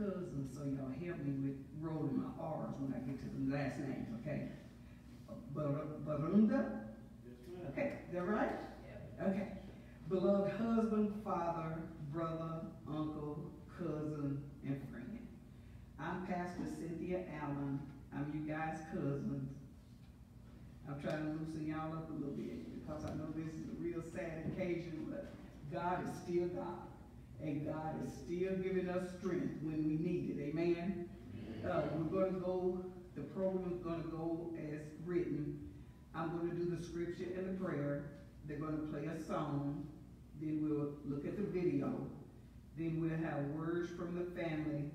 cousin, so y'all help me with rolling my R's when I get to the last names, okay? Bar- Barunda? Okay, that right? Okay. Beloved husband, father, brother, uncle, cousin, and friend. I'm Pastor Cynthia Allen. I'm you guys' cousins. I'm trying to loosen y'all up a little bit because I know this is a real sad occasion, but God is still God. And God is still giving us strength when we need it. Amen? Uh, we're going to go, the program is going to go as written. I'm going to do the scripture and the prayer. They're going to play a song. Then we'll look at the video. Then we'll have words from the family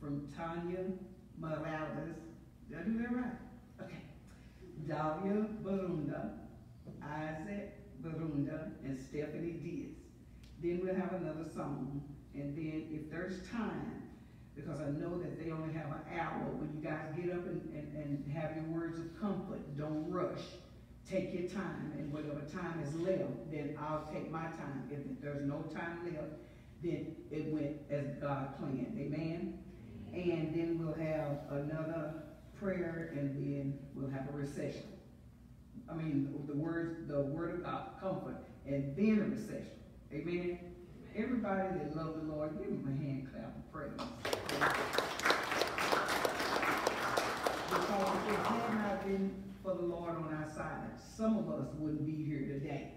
from Tanya Morales. Did I do that right? Okay. Dahlia Borunda, Isaac Borunda, and Stephanie Diaz. Then we'll have another song. And then if there's time, because I know that they only have an hour, when you guys get up and, and, and have your words of comfort, don't rush. Take your time, and whatever time is left, then I'll take my time. If there's no time left, then it went as God planned. Amen? And then we'll have another prayer, and then we'll have a recession. I mean, the words, the word of God, comfort, and then a recession. Amen? Everybody that love the Lord, give him a hand clap of praise. Because if it had not been for the Lord on our side, some of us wouldn't be here today.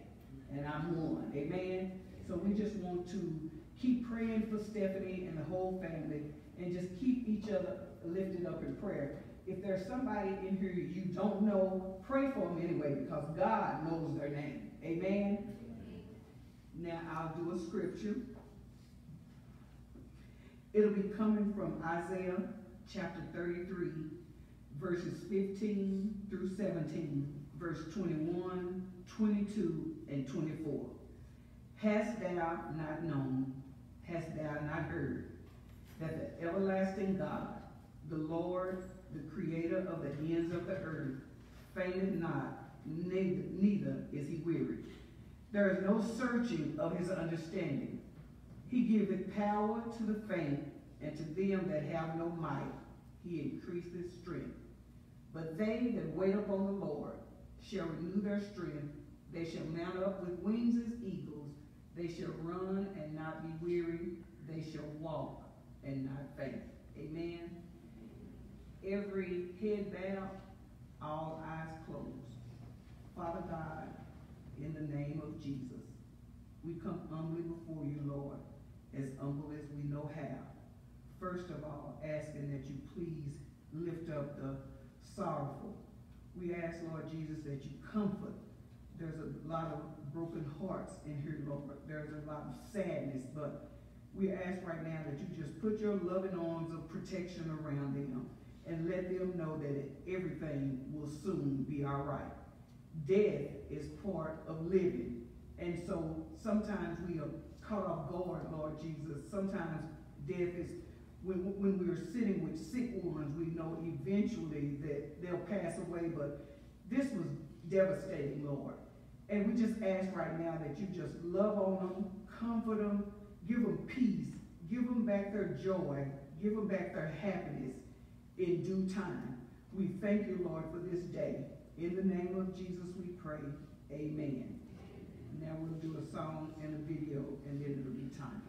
And I'm one. Amen? So we just want to keep praying for Stephanie and the whole family and just keep each other lifted up in prayer. If there's somebody in here you don't know, pray for them anyway because God knows their name. Amen? Now I'll do a scripture. It'll be coming from Isaiah chapter 33, verses 15 through 17, verse 21, 22, and 24. Hast thou not known, hast thou not heard, that the everlasting God, the Lord, the creator of the ends of the earth, fainteth not, neither, neither is he weary. There is no searching of his understanding. He giveth power to the faint, and to them that have no might, he increaseth strength. But they that wait upon the Lord shall renew their strength. They shall mount up with wings as eagles. They shall run and not be weary. They shall walk and not faint. Amen. Every head bowed, all eyes closed. Father God, in the name of Jesus, we come humbly before you, Lord, as humble as we know how. First of all, asking that you please lift up the sorrowful. We ask, Lord Jesus, that you comfort. There's a lot of broken hearts in here, Lord. There's a lot of sadness, but we ask right now that you just put your loving arms of protection around them and let them know that everything will soon be all right. Death is part of living. And so sometimes we are caught off guard, Lord Jesus. Sometimes death is, when, when we're sitting with sick ones, we know eventually that they'll pass away, but this was devastating, Lord. And we just ask right now that you just love on them, comfort them, give them peace, give them back their joy, give them back their happiness in due time. We thank you, Lord, for this day. In the name of Jesus we pray. Amen. Now we'll do a song and a video, and then it'll be time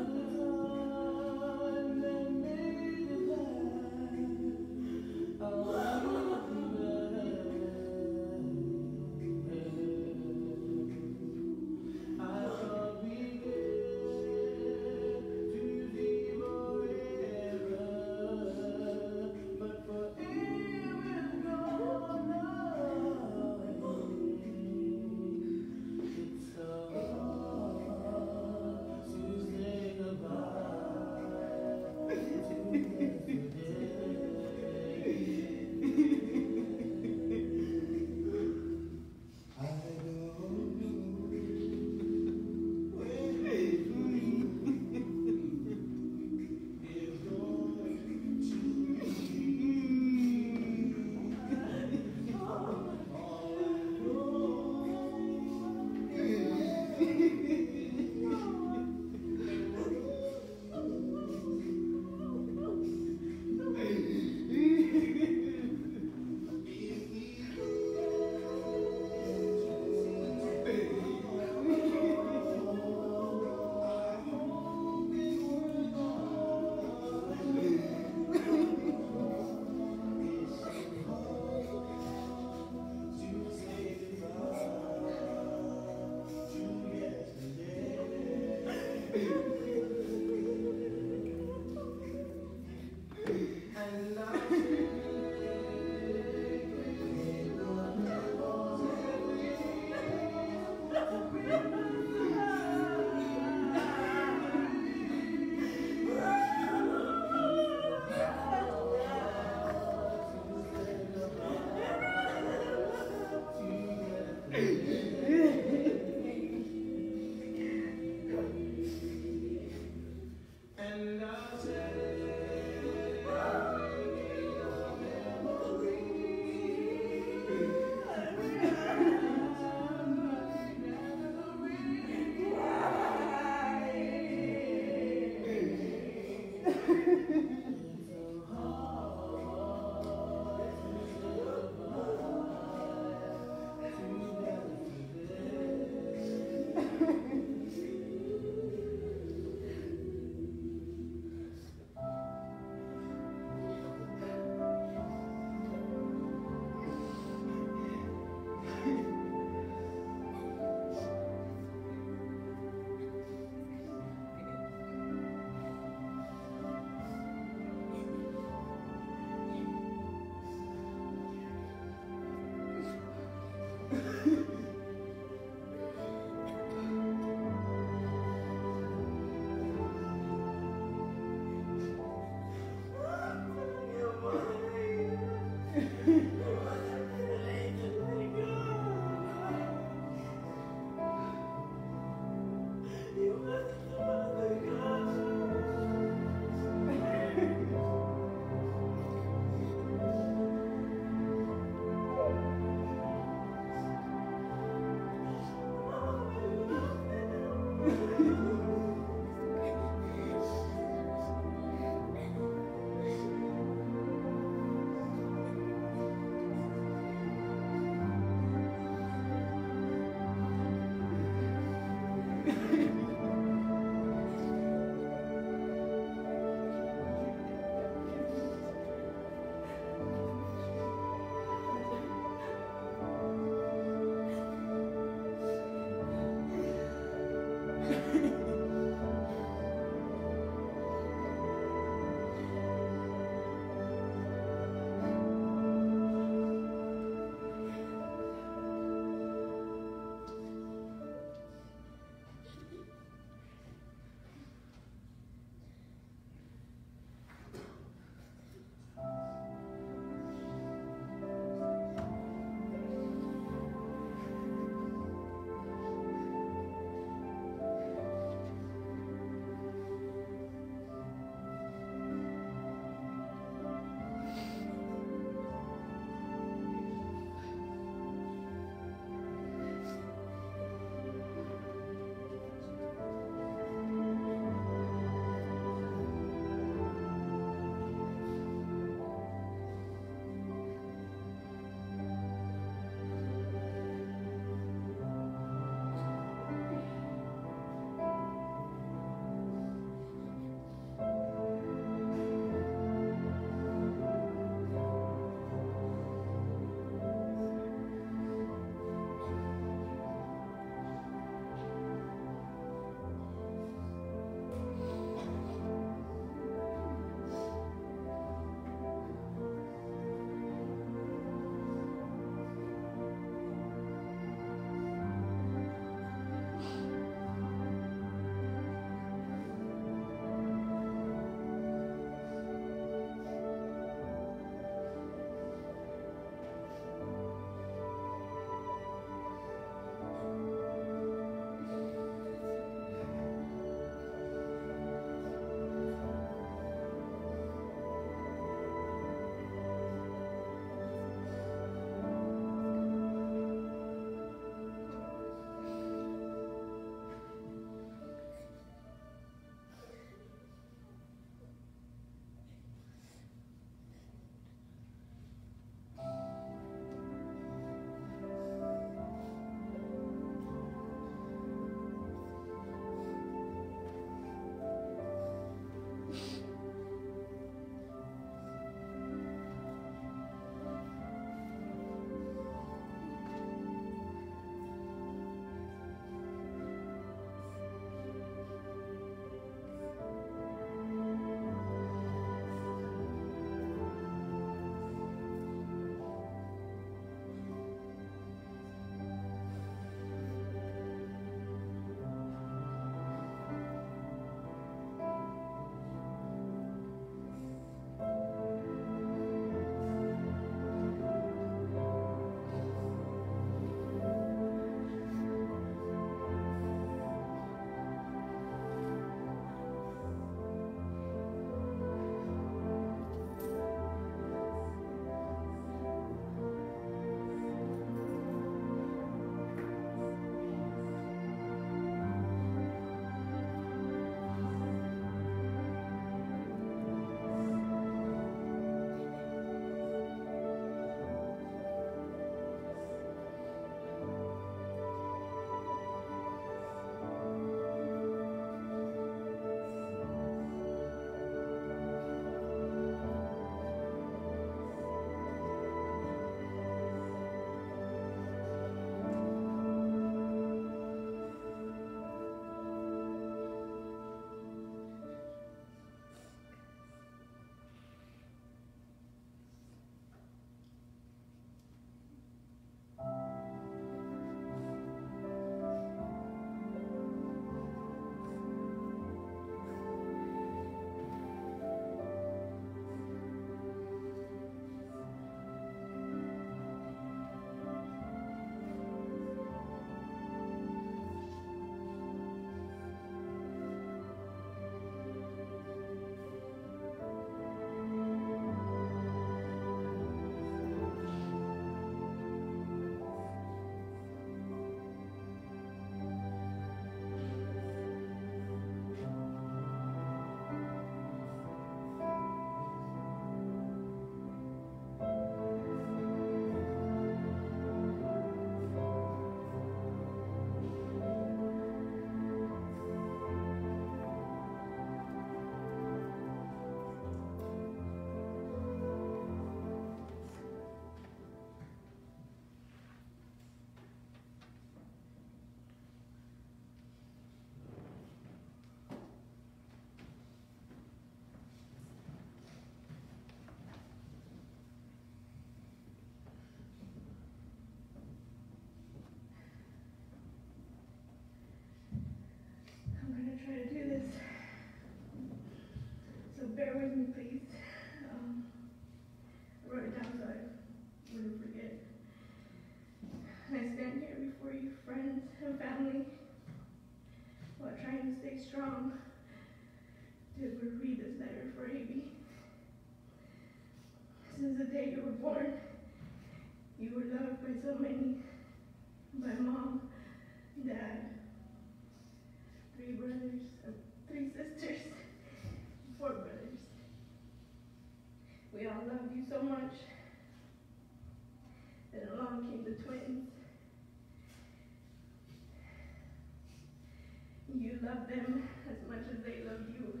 Love them as much as they love you.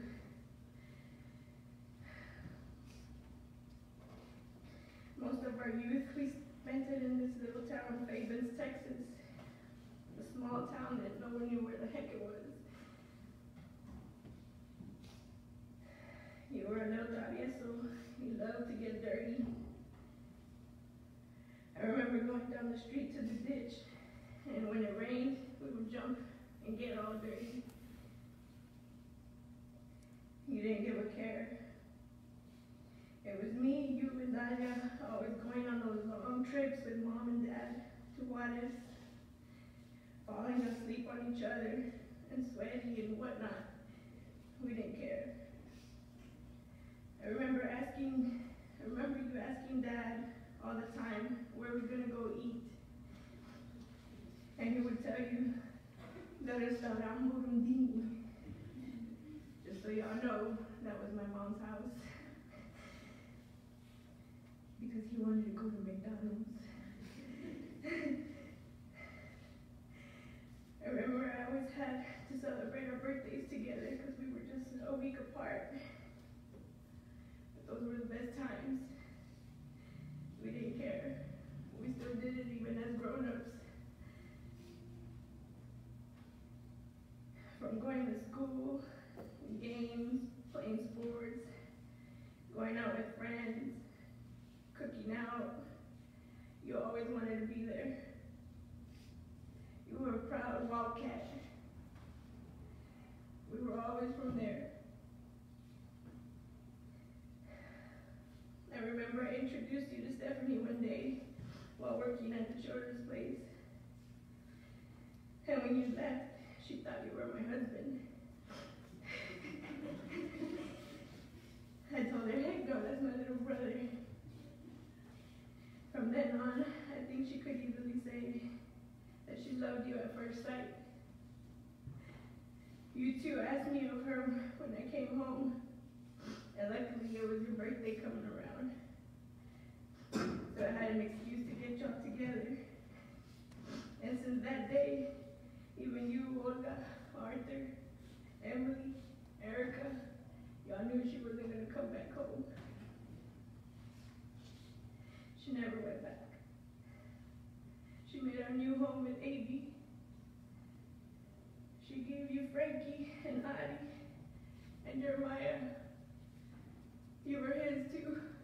Most of our youth, we spent it in this little town, of Fabens, Texas. A small town that no one knew where the heck it was. You were a little travieso. You loved to get dirty. I remember going down the street to the ditch, and when it rained, we would jump and get all dirty. You didn't give a care. It was me, you, and Dalia always going on those long trips with mom and dad to Juarez, falling asleep on each other and sweaty and whatnot. We didn't care. I remember asking, I remember you asking dad all the time where we're gonna go eat. And he would tell you that it's restaurant Burundini. So y'all know, that was my mom's house. because he wanted to go to McDonald's. I remember I always had to celebrate our birthdays together because we were just a week apart. But those were the best times. We didn't care. We still did it even as grown-ups. From going to school, games, playing sports, going out with friends, cooking out, you always wanted to be there. You were a proud wildcat. We were always from there. I remember I introduced you to Stephanie one day while working at the Shorter's place. And when you left, she thought you were my husband. I told her, heck no, that's my little brother. From then on, I think she could easily say that she loved you at first sight. You two asked me of her when I came home, and luckily it was your birthday coming around. So I had an excuse to get y'all together. And since that day, even you, Olga, Arthur, Emily, Erica, y'all knew she wasn't gonna come back home. She never went back. She made our new home with Avi. She gave you Frankie and Adi and Jeremiah. You were his too.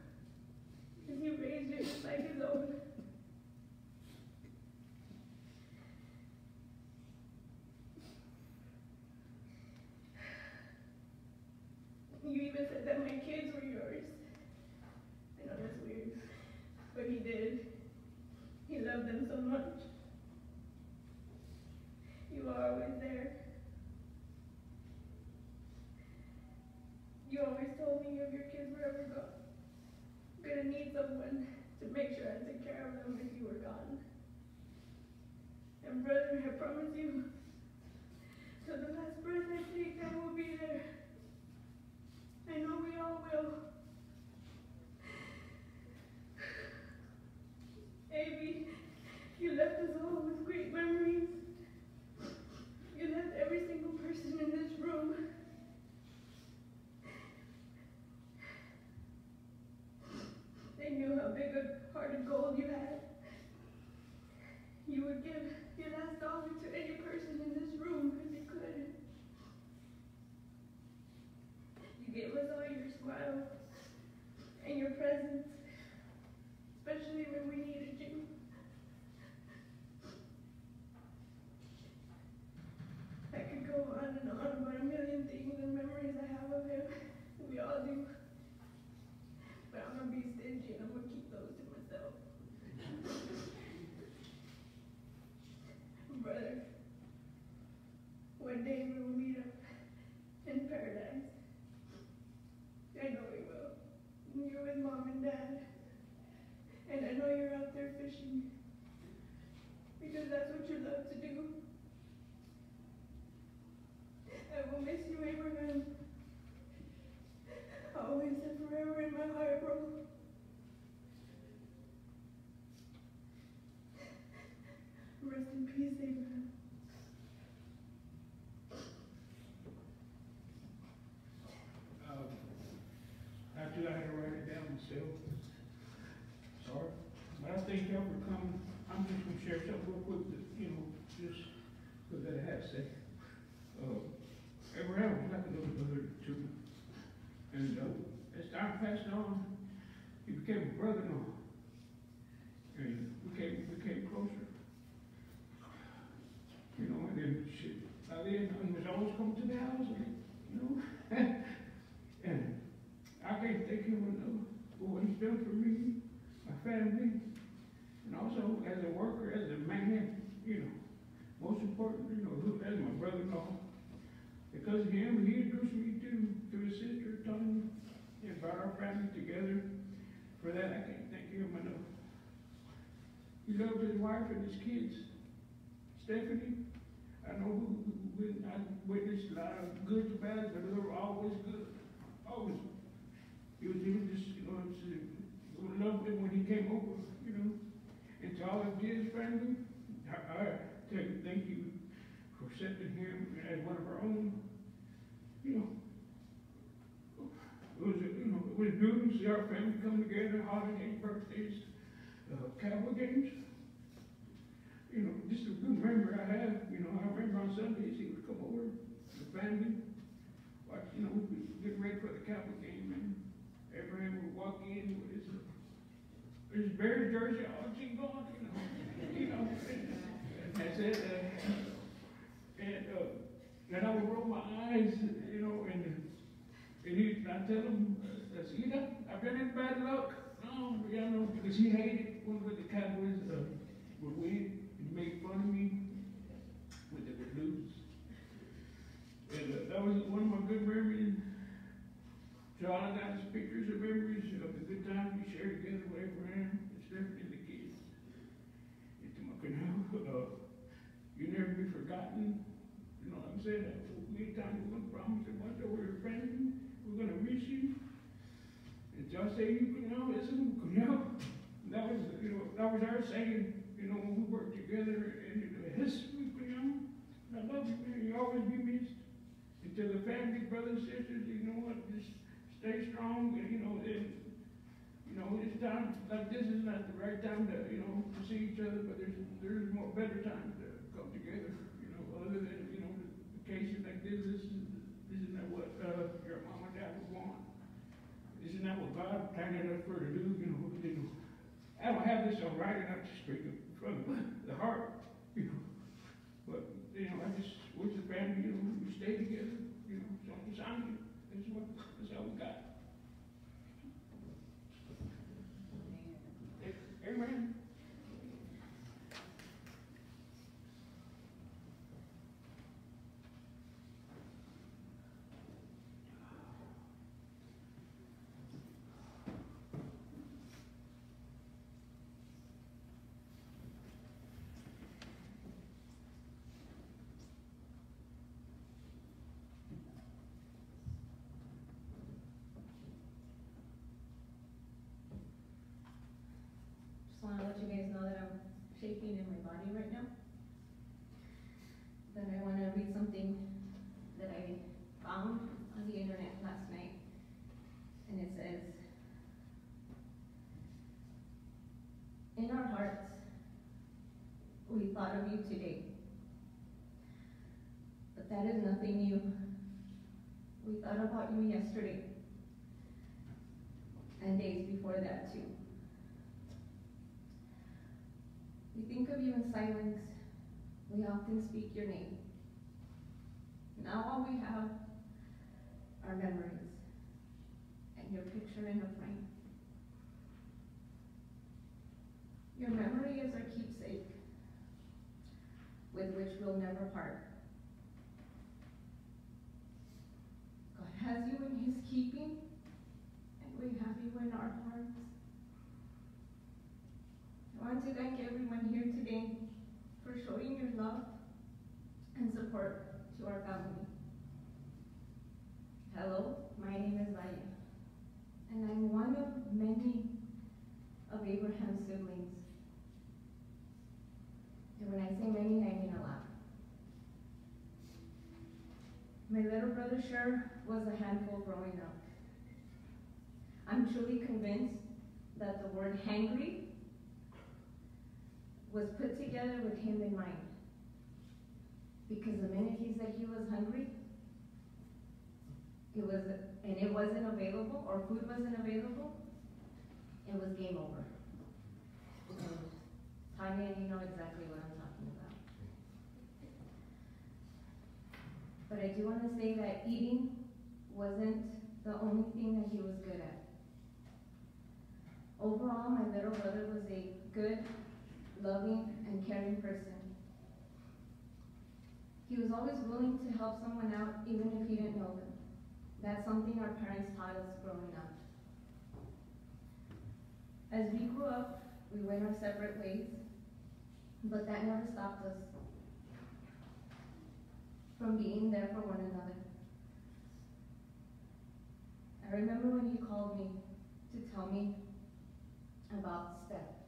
Said. Uh, Abraham was like a little brother to me. And, uh, as time passed on, he became a brother-in-law. And we came, we came closer. You know, and then shit, by then, I was always coming to the house, and, you know. And I can't thank him enough for what he's done for me, my family, and also as a worker, as a man, you know. Most important, you know, who- Because of him, he introduced me to, to his sister, Tony, and brought our family together. For that, I can't thank him enough. He loved his wife and his kids. Stephanie, I know who, who, who- I witnessed a lot of good to bad, but they were always good, always. He was, even just, you know, it was lovely when he came over, you know. And to all of his family, I, I thank you accepting him as one of our own, you know. It was, you know, it was beautiful to see our family come together, holidays, birthdays, uh, cowboy games you know, just a good memory I have, you know, I remember on Sundays, he would come over, the family, watch, you know, we'd getting ready for the Cowboy game, and Abraham would walk in with his, uh, his Bears jersey, all she going, you know, you know, and I said, uh, and, uh, then I would roll my eyes, you know, and, and he, I tell him, I said, you know, I've been in bad luck, no, you know, because he hated when the Cowboys, uh, would win, and make fun of me when they would lose. And uh, that was one of my good memories. So I got pictures and memories of the good times we shared together with Abraham and Stephanie and the kids. And to my canal, uh, you never be forgotten. You know? Uh, Many times we're gonna promise watch over your family. We're gonna miss you. And y'all say you can now listen, can now. That was, you know, that was our saying, you know, when we worked together and it was, you know, I love you, you always be missed. And to the family, brothers, sisters, you know what, just stay strong, and, you know, and, you know, it's time, like this is not the right time to, you know, to see each other, but there's, there's more better times to come together, you know, other than, occasions like this, isn't that what, uh, your mom and dad would want. Is not that what God planned us for to do, you know, you know. I don't have this on writing, I'm just speaking from the heart, you know. But, you know, I just wish the family, you know, we stay together, you know, so it's on you, that's what, that's all we got. Amen. Just wanna let you guys know that I'm shaking in my body right now. That I wanna read something that I found on the internet last night. And it says, In our hearts, we thought of you today. But that is nothing new. We thought about you yesterday. And days before that too. We think of you in silence. We often speak your name. Now all we have are memories and your picture in a frame. Your memory is our keepsake with which we'll never part. God has you in his keeping and we have you in our hearts. I want to thank everyone here today for love and support to our family. Hello, my name is Maya, and I'm one of many of Abraham's siblings. And when I say many, I mean a lot. My little brother sure was a handful growing up. I'm truly convinced that the word hangry was put together with him in mind. Because the minute he said he was hungry, it was, and it wasn't available, or food wasn't available, it was game over. And Tanya, you know exactly what I'm talking about. But I do wanna say that eating wasn't the only thing that he was good at. Overall, my little brother was a good, loving, and caring person. He was always willing to help someone out even if he didn't know them. That's something our parents taught us growing up. As we grew up, we went our separate ways, but that never stopped us from being there for one another. I remember when he called me to tell me about Steph.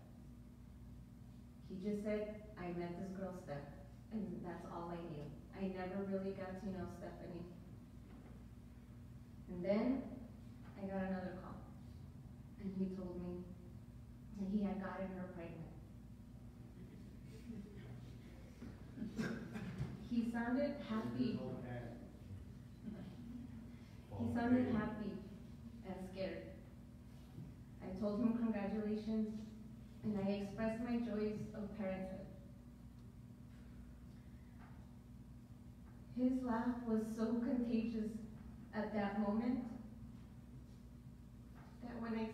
He just said, I met this girl Steph, and that's all I knew. I never really got to know Stephanie. And then I got another call, and he told me that he had gotten her pregnant. He sounded happy. He sounded happy and scared. I told him congratulations, and I expressed my joys of parenthood. His laugh was so contagious at that moment that when I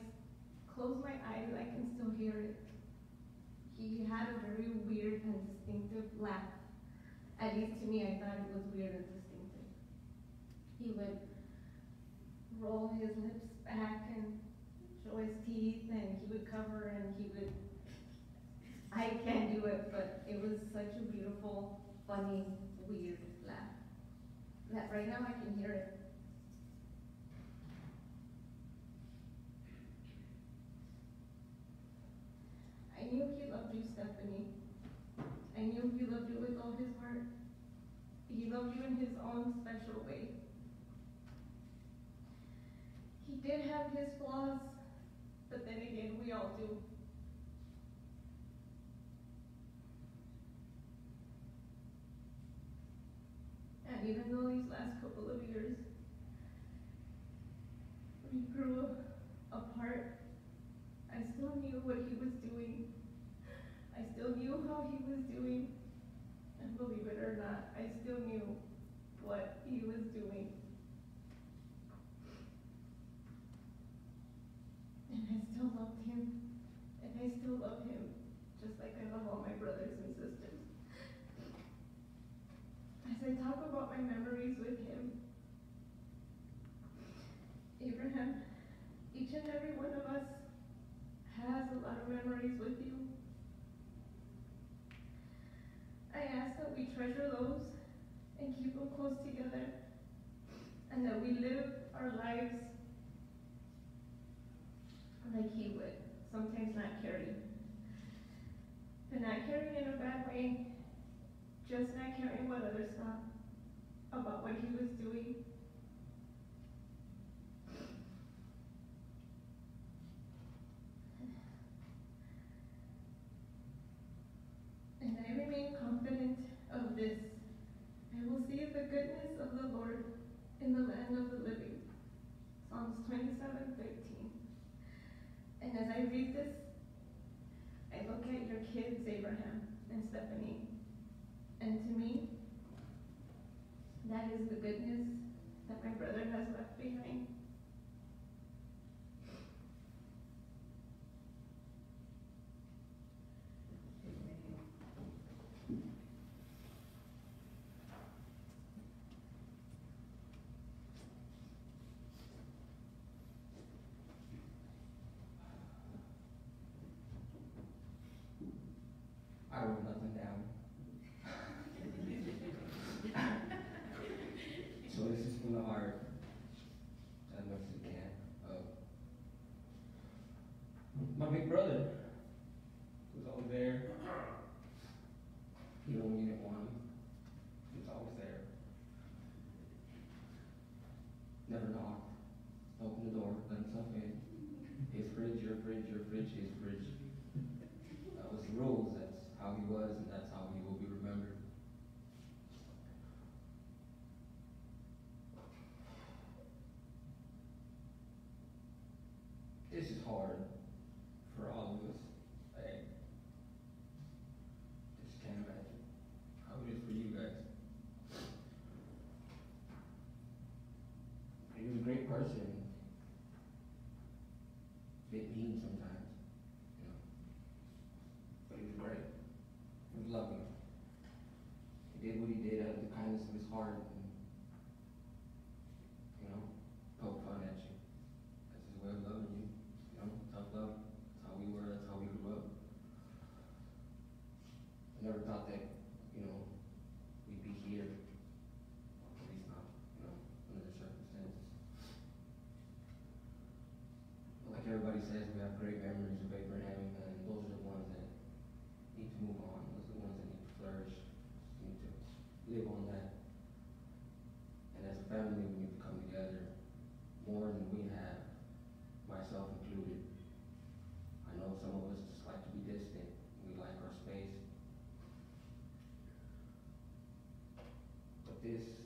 close my eyes, I can still hear it. He had a very weird and distinctive laugh. At least to me, I thought it was weird and distinctive. He would roll his lips back and show his teeth, and he would cover and he would. I can't do it, but it was such a beautiful, funny, weird. That right now I can hear it. I knew he loved you, Stephanie. I knew he loved you with all his heart. He loved you in his own special way. He did have his flaws, but then again, we all do. Even though these last couple of years, we grew apart, I still knew what he was doing. I still knew how he was doing. And believe it or not, I still knew what he was doing. And I still loved him. And I still love him, just like I love all my brothers and sisters. As I talk about my memories with him, Abraham, each and every one of us has a lot of memories with you. I ask that we treasure those and keep them close together, and that we live our lives like he would, sometimes not caring. And not caring in a bad way, just not caring what others thought about what he was doing. And I remain confident of this. I will see the goodness of the Lord in the land of the living. Psalms twenty-seven thirteen. And as I read this, I look at your kids, Abraham and Stephanie. And to me, that is the goodness that my brother has left behind. knock. Open the door, then something. okay. It's fridge, your fridge, your fridge, his fridge. great memories of Abraham, and those are the ones that need to move on. Those are the ones that need to flourish. Need to live on that. And as a family, we need to come together more than we have, myself included. I know some of us just like to be distant. We like our space. But this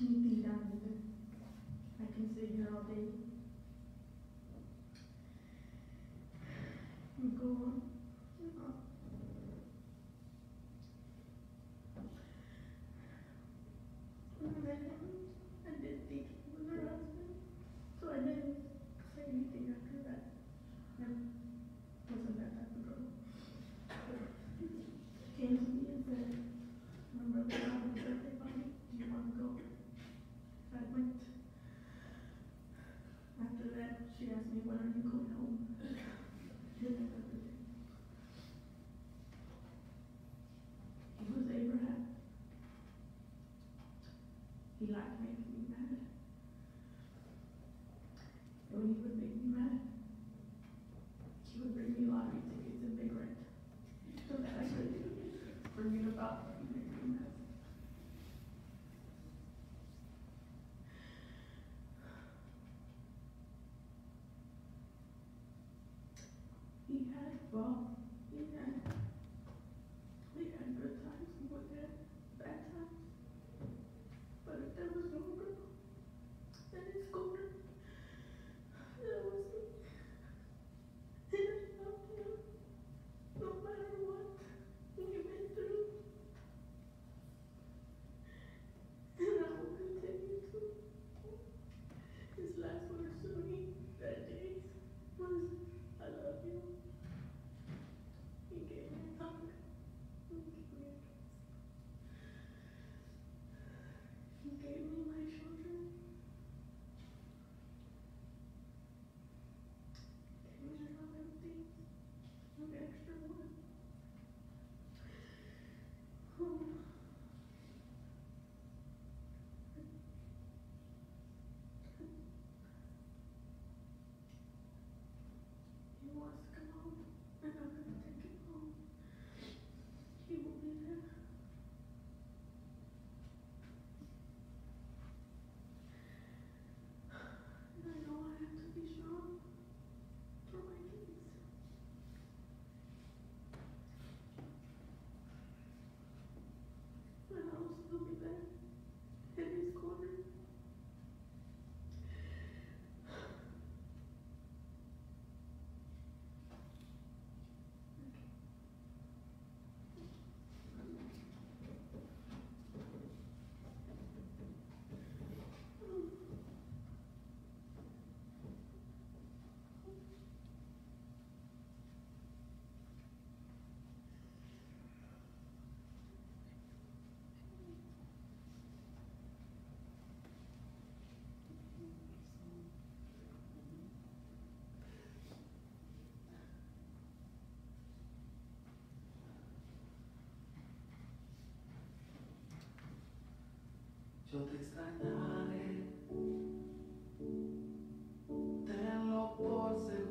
Timothy I can sit here all day. He liked making me mad. And when he would make me mad, he would bring me lottery tickets and big rent. So that I could bring it about. He had, well, sottostradale te lo porse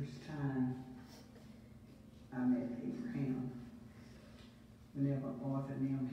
first time I met Abraham, whenever Arthur and them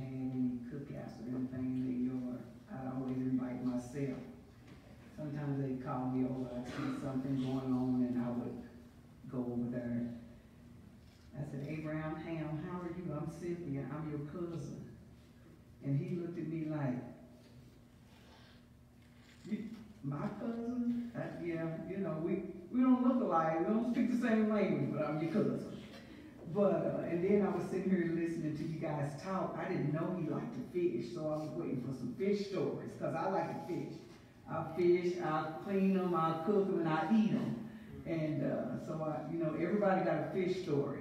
and then I was sitting here listening to you guys talk. I didn't know he liked to fish, so I was waiting for some fish stories, cause I like to fish. I fish, I clean them, I cook them, and I eat them. And, uh, so I, you know, everybody got a fish story.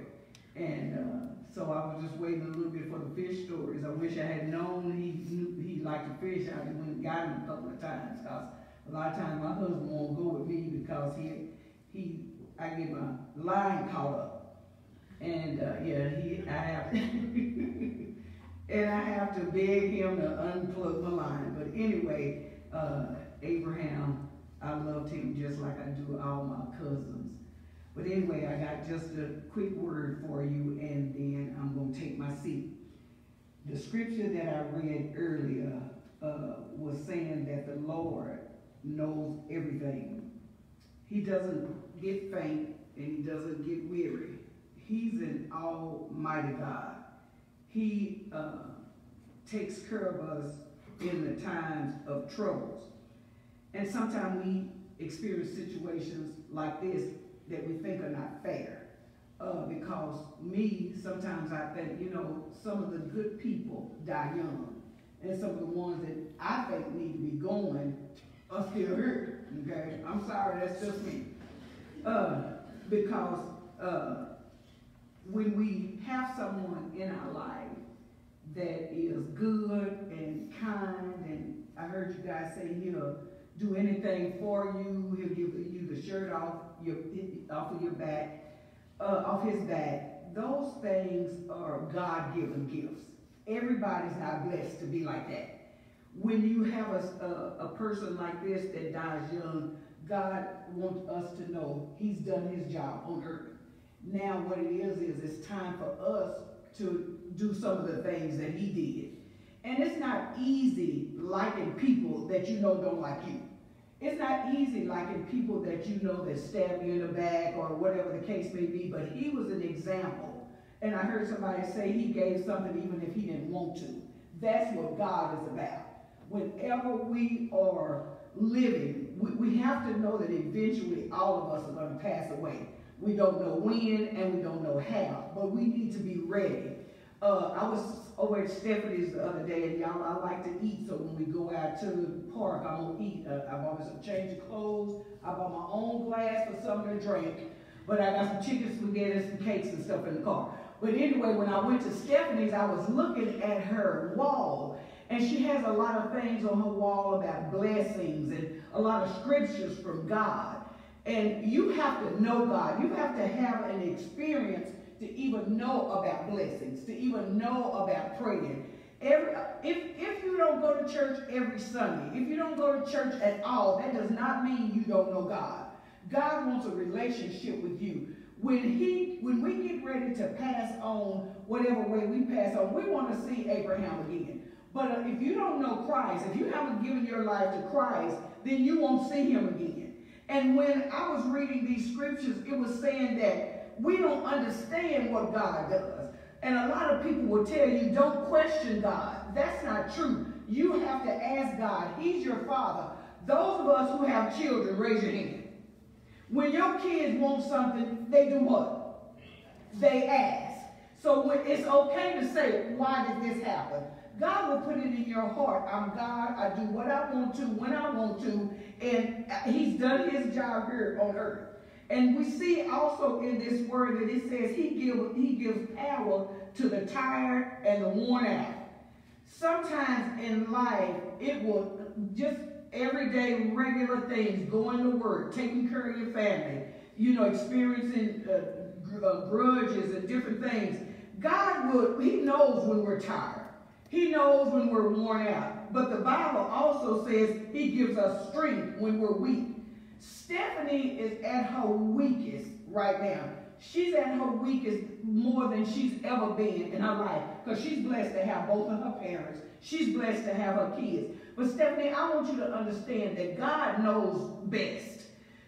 And, uh, so I was just waiting a little bit for the fish stories. I wish I had known he he liked to fish. I went and got him a couple of times, cause a lot of times my husband won't go with me because he, he, I get my line caught up. And, uh, yeah, he, I have, and I have to beg him to unplug my line. But anyway, uh, Abraham, I loved him just like I do all my cousins. But anyway, I got just a quick word for you and then I'm gonna take my seat. The scripture that I read earlier, uh, was saying that the Lord knows everything. He doesn't get faint and he doesn't get weary. He's an almighty God. He uh, takes care of us in the times of troubles. And sometimes we experience situations like this that we think are not fair. Uh, because me, sometimes I think, you know, some of the good people die young. And some of the ones that I think need to be going are still here. Okay? I'm sorry, that's just me. Uh, because uh, when we have someone in our life that is good and kind, and I heard you guys say he'll do anything for you, he'll give you the shirt off your off of your back, uh, off his back. Those things are God-given gifts. Everybody's not blessed to be like that. When you have a, a, a person like this that dies young, God wants us to know He's done His job on earth. Now, what it is, is it's time for us to do some of the things that He did. And it's not easy liking people that you know don't like you. It's not easy liking people that you know that stab you in the back or whatever the case may be, but he was an example. And I heard somebody say he gave something even if he didn't want to. That's what God is about. Whenever we are living, we, we have to know that eventually all of us are going to pass away. We don't know when and we don't know how, but we need to be ready. Uh, I was over at Stephanie's the other day, and y'all, I like to eat, so when we go out to the park, I'm gonna eat. Uh, I bought me some change of clothes. I bought my own glass for something to drink, but I got some chicken spaghetti and some cakes and stuff in the car. But anyway, when I went to Stephanie's, I was looking at her wall, and she has a lot of things on her wall about blessings and a lot of scriptures from God. And you have to know God. You have to have an experience to even know about blessings, to even know about praying. Every, if, if you don't go to church every Sunday, if you don't go to church at all, that does not mean you don't know God. God wants a relationship with you. When he, when we get ready to pass on whatever way we pass on, we want to see Abraham again. But if you don't know Christ, if you haven't given your life to Christ, then you won't see him again. And when I was reading these scriptures, it was saying that we don't understand what God does. And a lot of people will tell you, don't question God. That's not true. You have to ask God. He's your father. Those of us who have children, raise your hand. When your kids want something, they do what? They ask. So it's okay to say, why did this happen? God will put it in your heart. I'm God. I do what I want to, when I want to. And he's done his job here on earth. And we see also in this word that it says he, give, he gives power to the tired and the worn out. Sometimes in life, it will just everyday regular things, going to work, taking care of your family, you know, experiencing uh, uh, grudges and different things. God will, he knows when we're tired. He knows when we're worn out. But the Bible also says he gives us strength when we're weak. Stephanie is at her weakest right now. She's at her weakest more than she's ever been in her life because she's blessed to have both of her parents. She's blessed to have her kids. But Stephanie, I want you to understand that God knows best.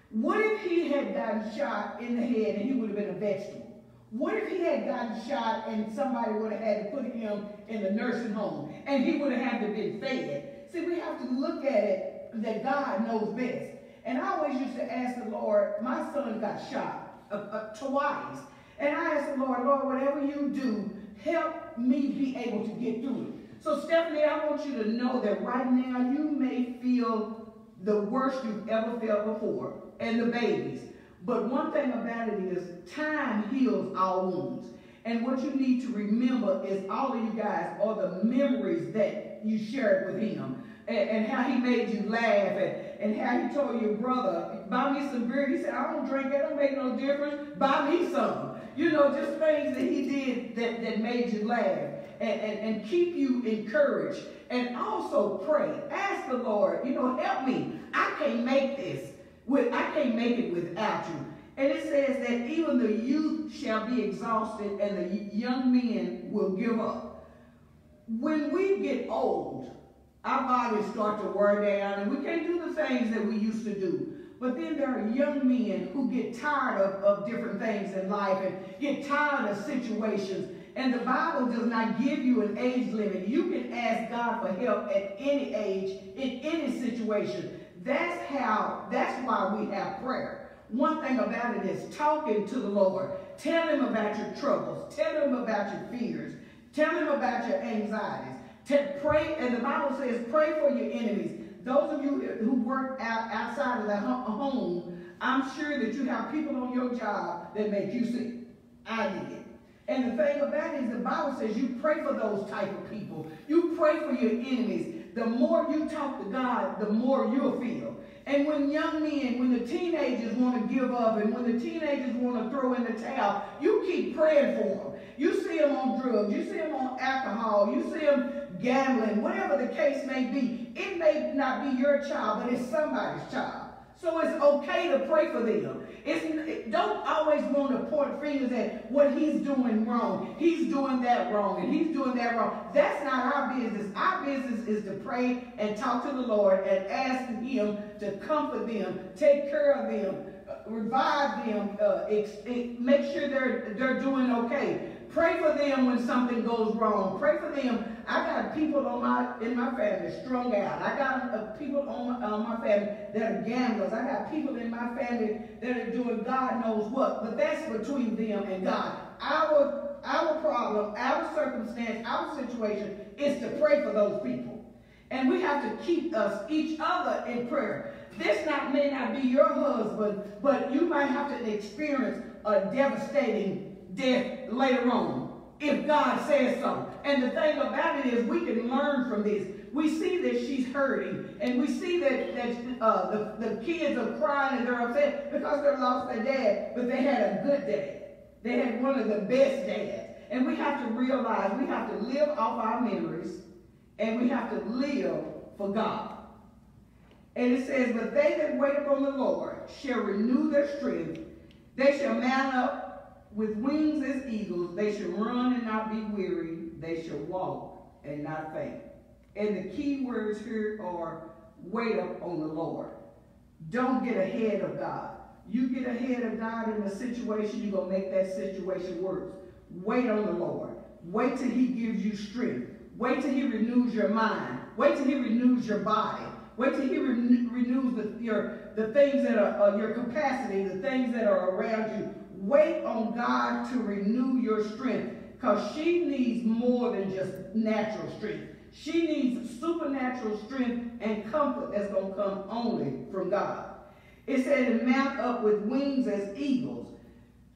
What if he had gotten shot in the head and he would have been a vegetable? What if he had gotten shot and somebody would have had to put him in the nursing home and he would have had to been fed? See, we have to look at it that God knows best. And I always used to ask the Lord, my son got shot uh, uh, twice. And I asked the Lord, Lord, whatever you do, help me be able to get through it. So Stephanie, I want you to know that right now you may feel the worst you've ever felt before, and the babies. But one thing about it is time heals all wounds. And what you need to remember is all of you guys are the memories that you shared with him. And, and how he made you laugh and, and how he told your brother, buy me some beer. He said, I don't drink, it don't make no difference. Buy me some. You know, just things that he did that, that made you laugh and, and, and keep you encouraged. And also pray. Ask the Lord, you know, help me. I can't make this. With, I can't make it without you. And it says that even the youth shall be exhausted and the young men will give up. When we get old, our bodies start to wear down and we can't do the things that we used to do. But then there are young men who get tired of, of different things in life and get tired of situations. And the Bible does not give you an age limit. You can ask God for help at any age, in any situation. That's how, that's why we have prayer. One thing about it is talking to the Lord. Tell him about your troubles. Tell him about your fears. Tell him about your anxieties. Pray, and the Bible says, pray for your enemies. Those of you who work out outside of the home, I'm sure that you have people on your job that make you sick. I did. And the thing about it is the Bible says you pray for those type of people. You pray for your enemies. The more you talk to God, the more you'll feel. And when young men, when the teenagers want to give up and when the teenagers want to throw in the towel, you keep praying for them. You see them on drugs, you see them on alcohol, you see them gambling, whatever the case may be. It may not be your child, but it's somebody's child. So it's okay to pray for them. It's, don't always want to point fingers at what he's doing wrong. He's doing that wrong and he's doing that wrong. That's not our business. Our business is to pray and talk to the Lord and ask him to comfort them, take care of them, uh, revive them, uh, make sure they're, they're doing okay. Pray for them when something goes wrong. Pray for them. I got people on my in my family strung out. I got uh, people on my, uh, my family that are gamblers. I got people in my family that are doing God knows what. But that's between them and God. Our our problem, our circumstance, our situation is to pray for those people. And we have to keep us each other in prayer. This not may not be your husband, but you might have to experience a devastating death later on if God says so. And the thing about it is we can learn from this. We see that she's hurting, and we see that, that uh, the, the kids are crying and they're upset because they lost their dad, but they had a good dad. They had one of the best dads. And we have to realize we have to live off our memories, and we have to live for God. And it says, But they that wait upon the Lord shall renew their strength. They shall mount up with wings as eagles, they shall run and not be weary. They shall walk and not faint. And the key words here are wait up on the Lord. Don't get ahead of God. You get ahead of God in a situation, you're going to make that situation worse. Wait on the Lord. Wait till he gives you strength. Wait till he renews your mind. Wait till he renews your body. Wait till he renews the, your, the things that are uh, your capacity, the things that are around you. Wait on God to renew your strength because she needs more than just natural strength. She needs supernatural strength and comfort that's going to come only from God. It said to mount up with wings as eagles.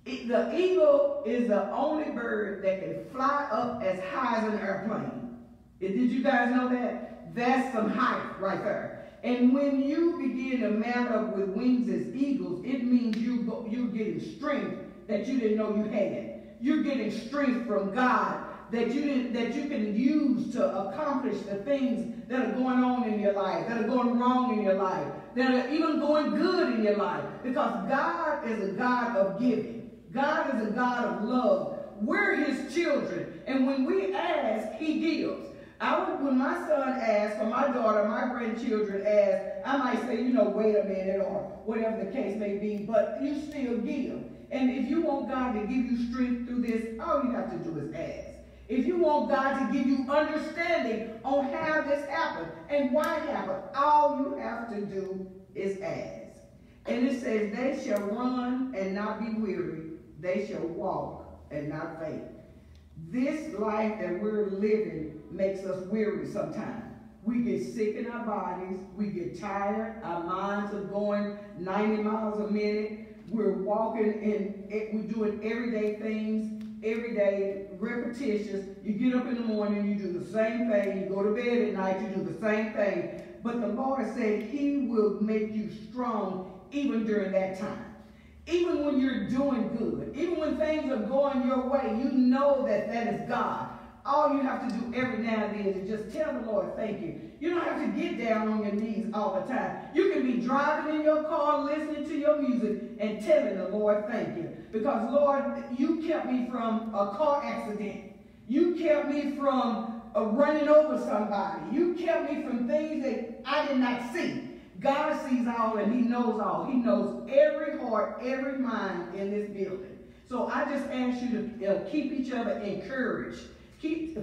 The eagle is the only bird that can fly up as high as an airplane. Did you guys know that? That's some height right there. And when you begin to mount up with wings as eagles, it means you you're getting strength that you didn't know you had. You're getting strength from God that you didn't, that you can use to accomplish the things that are going on in your life, that are going wrong in your life, that are even going good in your life. Because God is a God of giving. God is a God of love. We're his children. And when we ask, he gives. I would, when my son asks, or my daughter, my grandchildren ask, I might say, you know, wait a minute, or whatever the case may be, but you still give. And if you want God to give you strength through this, all you have to do is ask. If you want God to give you understanding on how this happened and why it happened, all you have to do is ask. And it says, they shall run and not be weary. they shall walk and not faint. This life that we're living makes us weary sometimes. We get sick in our bodies, we get tired, our minds are going 90 miles a minute. We're walking and eh, we're doing everyday things, every day, repetitious. You get up in the morning, you do the same thing. You go to bed at night, you do the same thing. But the Lord said He will make you strong even during that time. Even when you're doing good, even when things are going your way, you know that that is God. All you have to do every now and then is just tell the Lord thank you. You don't have to get down on your knees all the time. You can be driving in your car, listening to your music, and telling the Lord thank you. Because, Lord, you kept me from a car accident. You kept me from uh, running over somebody. You kept me from things that I did not see. God sees all and He knows all. He knows every heart, every mind in this building. So I just ask you to uh, keep each other encouraged. Keep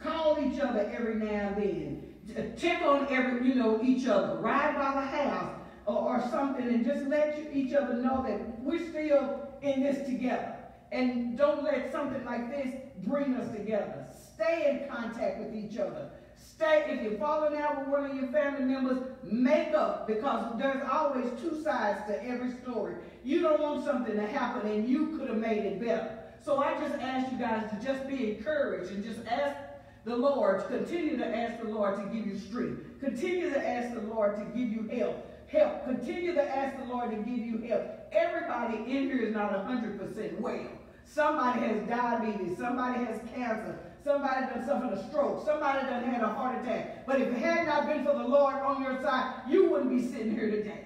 call each other every now and then. Check on every, you know, each other. Ride by the house or, or something and just let you, each other know that we're still in this together. And don't let something like this bring us together. Stay in contact with each other. Stay, if you're falling out with one of your family members, make up because there's always two sides to every story. You don't want something to happen and you could have made it better. So I just ask you guys to just be encouraged and just ask the Lord, continue to ask the Lord to give you strength. Continue to ask the Lord to give you help. Help. Continue to ask the Lord to give you help. Everybody in here is not 100% well. Somebody has diabetes. Somebody has cancer. Somebody done suffered a stroke. Somebody done had a heart attack. But if it had not been for the Lord on your side, you wouldn't be sitting here today.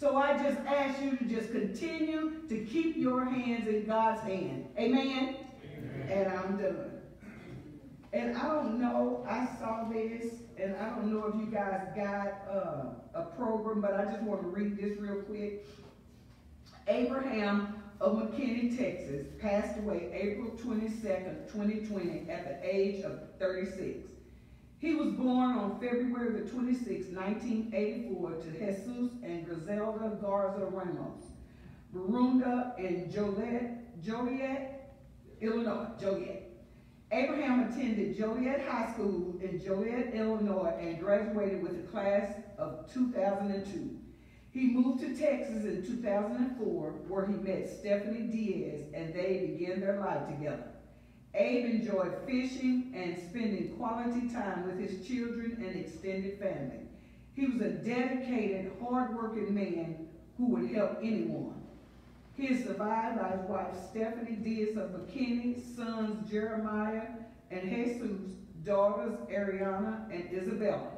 So I just ask you to just continue to keep your hands in God's hand. Amen? Amen. And I'm done. And I don't know, I saw this, and I don't know if you guys got uh, a program, but I just want to read this real quick. Abraham of McKinney, Texas, passed away April 22nd, 2020, at the age of 36. He was born on February the 26th, 1984, to Jesus and Griselda Garza Ramos, Borunda in Joliet, Joliet, Illinois, Joliet. Abraham attended Joliet High School in Joliet, Illinois, and graduated with the class of 2002. He moved to Texas in 2004, where he met Stephanie Diaz, and they began their life together. Abe enjoyed fishing and spending quality time with his children and extended family. He was a dedicated, hardworking man who would help anyone. He is survived by his wife Stephanie Diaz of McKinney, sons Jeremiah and Jesus, daughters Ariana and Isabella,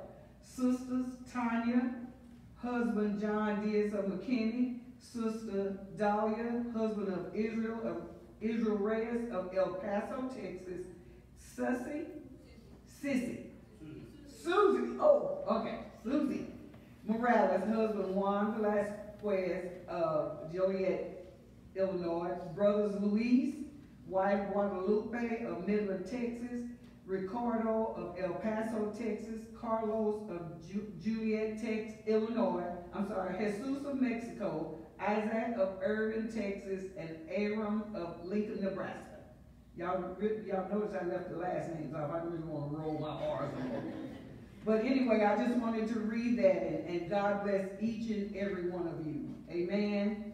sisters Tanya, husband John Diaz of McKinney, sister Dahlia, husband of Israel of Israel Reyes of El Paso, Texas, Susie, Sissy, Susie, oh, okay, Susie Morales, husband Juan Velasquez of Joliet, Illinois, brothers Luis, wife Guadalupe of Midland, Texas, Ricardo of El Paso, Texas, Carlos of Ju Joliet, Texas, Illinois, I'm sorry, Jesus of Mexico, Isaac of Irving, Texas, and Aram of Lincoln, Nebraska. Y'all y'all notice I left the last names off. I really want to roll my R's But anyway, I just wanted to read that, and, and God bless each and every one of you. Amen.